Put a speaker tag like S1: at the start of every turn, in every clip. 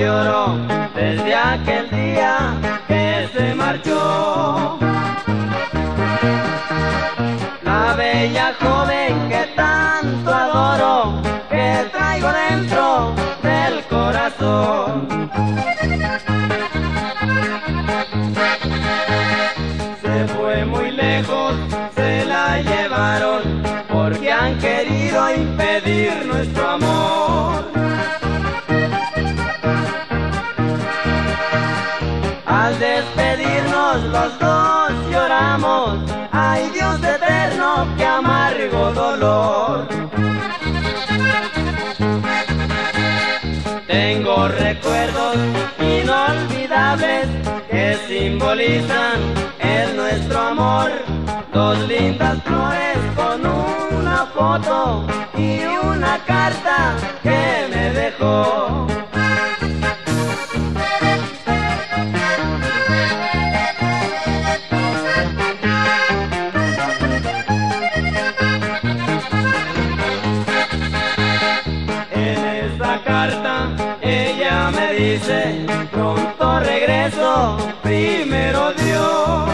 S1: lloro desde aquel día que se marchó. La bella joven que tanto adoro, que traigo dentro del corazón. Se fue muy lejos, se la llevaron, porque han querido impedir nuestro amor. Despedirnos los dos lloramos, ay Dios eterno, qué amargo dolor. Tengo recuerdos inolvidables que simbolizan el nuestro amor. Dos lindas flores con una foto y una carta que me dejó. Ella me dice, pronto regreso, primero Dios.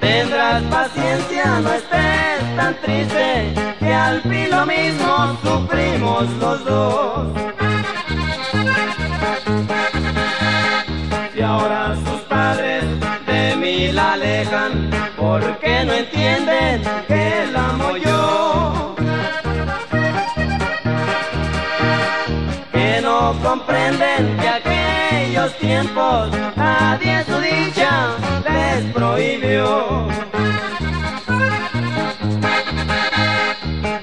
S1: Tendrás paciencia, no estés tan triste, que al fin lo mismo sufrimos los dos. Y ahora sus padres de mí la alejan, porque no entienden comprenden que aquellos tiempos nadie su dicha les prohibió.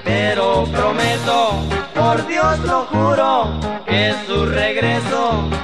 S1: Pero prometo, por Dios lo juro, que su regreso